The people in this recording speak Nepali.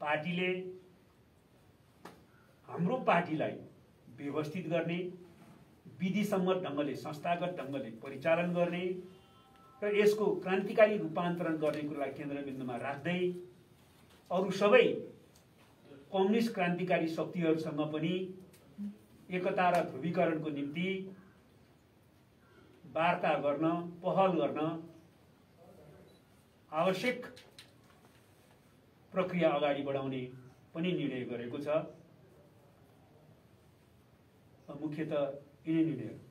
पार्टीले हाम्रो पार्टीलाई व्यवस्थित गर्ने विधिसम्मत ढङ्गले संस्थागत ढङ्गले परिचालन गर्ने र यसको क्रान्तिकारी रूपान्तरण गर्ने कुरालाई केन्द्रबिन्दुमा राख्दै अरू सबै कम्युनिस्ट क्रान्तिकारी शक्तिहरूसँग पनि एकता र ध्रुवीकरणको निम्ति वार्ता गर्न पहल गर्न आवश्यक प्रक्रिया अगाडि बढाउने पनि निर्णय गरेको छ। मुख्यत यिनै निर्णयहरू